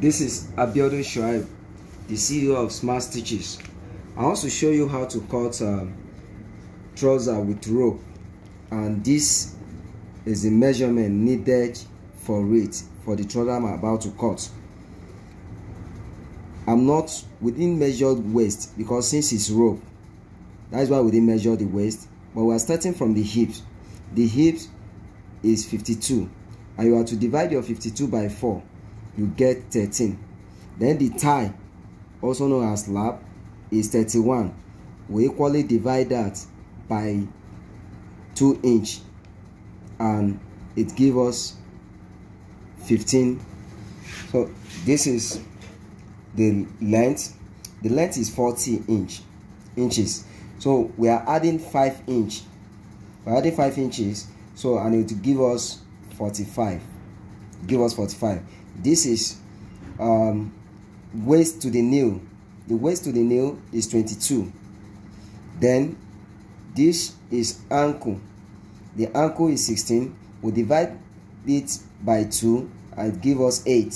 This is Abiodun Shoaib, the CEO of Smart Stitches. I want to show you how to cut um, trouser with rope. And this is the measurement needed for it for the trouser I'm about to cut. I'm not within measured waist because since it's rope that's why we didn't measure the waist. But we are starting from the hips. The hips is 52 and you are to divide your 52 by 4 you get 13 then the tie also known as lap is 31 we equally divide that by 2 inch and it gives us 15 so this is the length. The length is 40 inch inches. So we are adding 5 inch. We're adding 5 inches so and it will give us 45 give us 45 this is um waist to the nail. The waist to the nail is 22 then this is ankle. The ankle is 16 we divide it by 2 and give us 8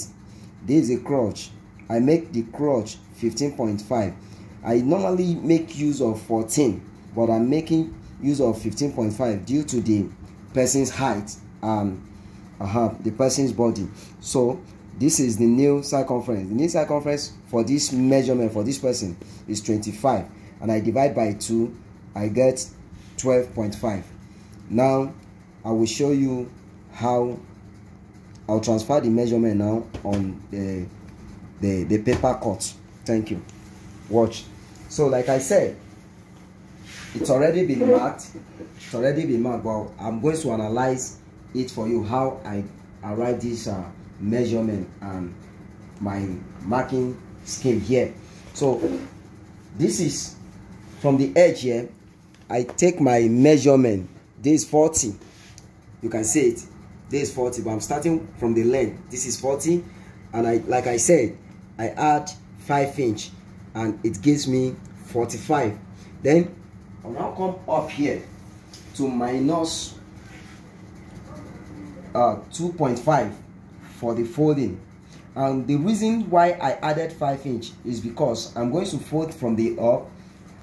this is a crotch. I make the crotch 15.5 i normally make use of 14 but i'm making use of 15.5 due to the person's height and uh -huh, the person's body. So this is the nail circumference. The nail circumference for this measurement for this person is 25 and i divide by 2 i get 12.5 now i will show you how i'll transfer the measurement now on the the, the paper cut. Thank you. Watch. So like i said it's already been marked. It's already been marked but i'm going to analyze it for you how i arrive this uh, measurement and my marking scheme here. So this is from the edge here. I take my measurement this is 40 you can see it this is 40 but i'm starting from the length. This is 40 and i like i said i add 5 inch and it gives me 45 then i'll now come up here to minus uh 2.5 for the folding. And the reason why i added 5 inch is because i'm going to fold from the up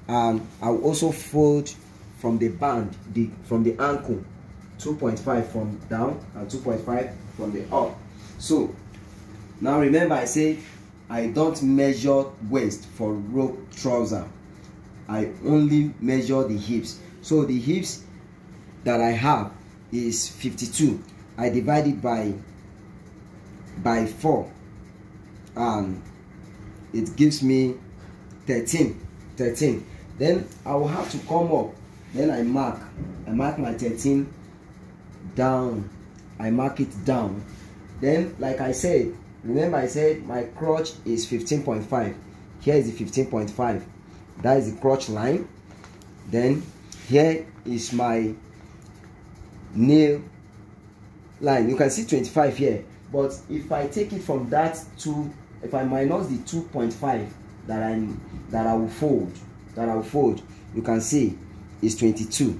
and i'll also fold from the band the from the ankle 2.5 from down and 2.5 from the up. So now remember i say i don't measure waist for rope trouser. I only measure the hips. So the hips that i have is 52 i divide it by by 4 and it gives me 13 13 then i will have to come up. Then i mark i mark my 13 down. I mark it down. Then like i said remember i said my crotch is 15.5 here is the 15.5 that is the crotch line. Then here is my nail line. You can see 25 here but if i take it from that to if i minus the 2.5 that i that i will fold that i will fold you can see is 22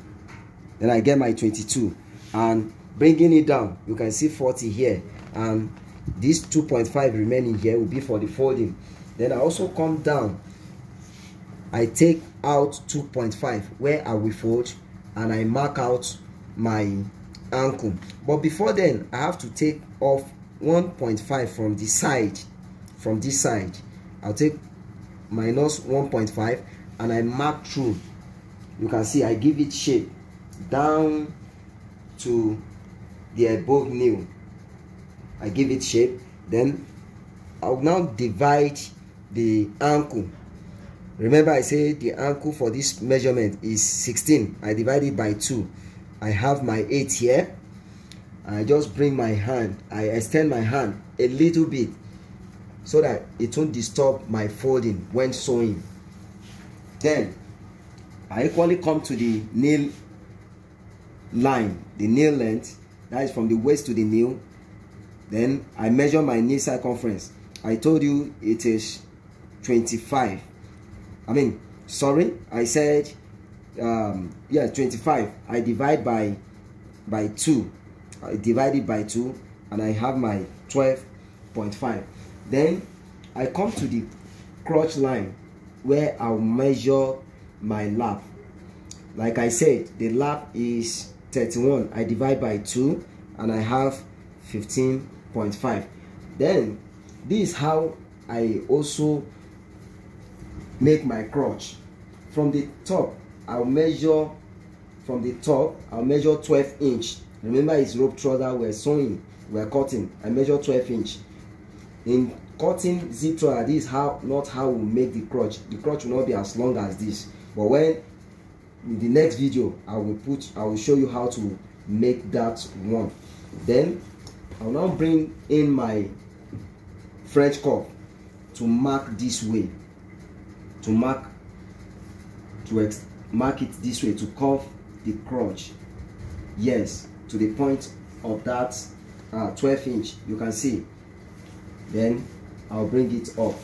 then i get my 22 and bringing it down you can see 40 here. And this 2.5 remaining here will be for the folding. Then i also come down. I take out 2.5 where i will fold and i mark out my ankle. But before then i have to take off 1.5 from the side from this side. I'll take minus 1.5 and i mark through. You can see i give it shape down to the above nail i give it shape then i'll now divide the ankle. Remember i say the ankle for this measurement is 16 i divide it by 2 i have my 8 here i just bring my hand i extend my hand a little bit so that it won't disturb my folding when sewing. Then i equally come to the nail line the nail length that is from the waist to the nail. Then i measure my nail circumference. I told you it is 25 i mean sorry i said um yeah 25 i divide by by 2 I divide it by 2 and I have my 12.5 then i come to the crotch line where i'll measure my lap. Like i said the lap is 31 i divide by 2 and i have 15.5 then this is how i also make my crotch. From the top i'll measure from the top i'll measure 12 inch remember it's rope trouser we're sewing we're cutting. I measure 12 inch. In cutting zip trouser this is how not how we make the crotch. The crotch will not be as long as this. But when in the next video i will put i will show you how to make that one. Then i will now bring in my french curve to mark this way. To mark to mark it this way to curve the crotch. Yes to the point of that uh, 12 inch you can see. Then I'll bring it up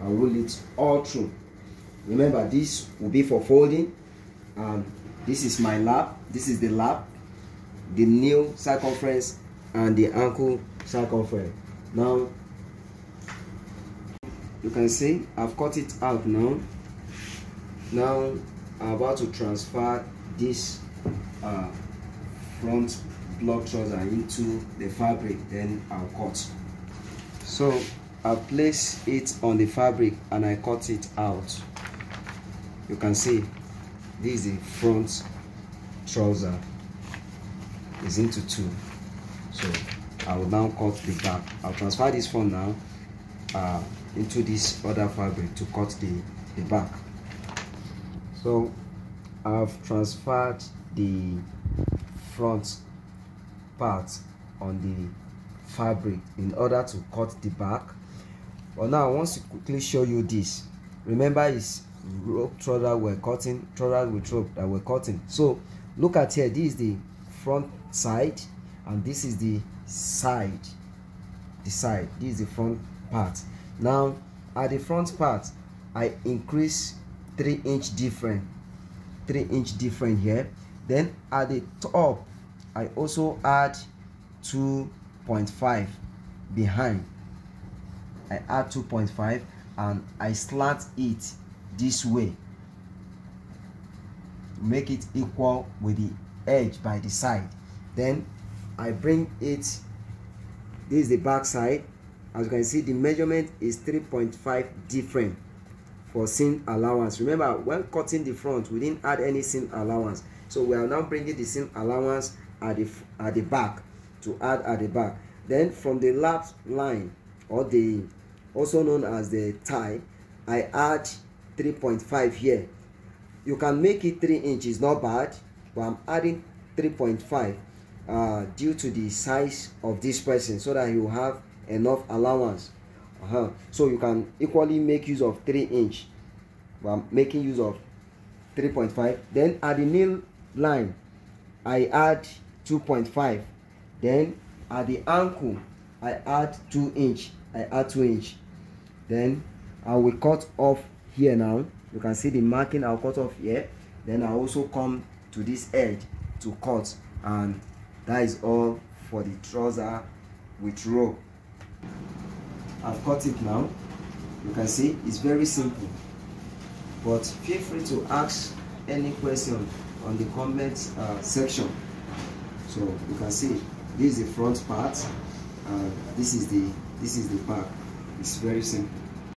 and roll it all through. Remember this will be for folding. And this is my lap. This is the lap the knee circumference and the ankle circumference. Now you can see I've cut it out now. Now I'm about to transfer this uh, front block trouser into the fabric then I'll cut. So I place it on the fabric and I cut it out. You can see this is the front trouser. Is into two. So I will now cut the back. I'll transfer this one now uh, into this other fabric to cut the, the back. So I've transferred the front part on the fabric in order to cut the back. But now I want to quickly show you this remember it's rope trouser we're cutting trouser with rope that we're cutting. So look at here this is the front side and this is the side the side this is the front part. Now at the front part i increase three inch different three inch different here. Then at the top i also add 2.5 behind. I add 2.5 and i slant it this way. Make it equal with the edge by the side. Then i bring it this is the back side. As you can see the measurement is 3.5 different for seam allowance. Remember when cutting the front we didn't add any seam allowance so we are now bringing the seam allowance at the at the back to add at the back. Then from the lap line or the also known as the tie i add 3.5 here. You can make it 3 inches not bad but i'm adding 3.5 uh, due to the size of this person so that you have enough allowance. Uh -huh. so you can equally make use of 3 inch but i'm making use of 3.5 then at the nail line i add 2.5 then at the ankle i add 2 inch i add 2 inch. Then i will cut off here now. You can see the marking i'll cut off here. Then i also come to this edge to cut and that is all for the trouser with rope. I've cut it now. You can see it's very simple. But feel free to ask any question on the comment uh, section. So you can see this is the front part uh, this is the this is the back. It's very simple